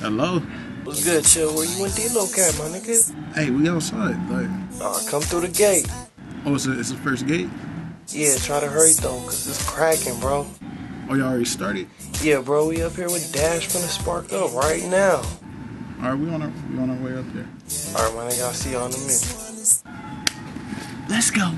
Hello? What's good, chill? Where you went D-Lo at, my nigga? Hey, we outside. Like, Uh, come through the gate. oh, it's, it's the first gate? Yeah, try to hurry though, cause it's cracking, bro. Oh, y'all already started? Yeah, bro, we up here with Dash finna spark up right now. All right, we on our, we on our way up there. Alright, my nigga, I'll see y'all in a minute. Let's go.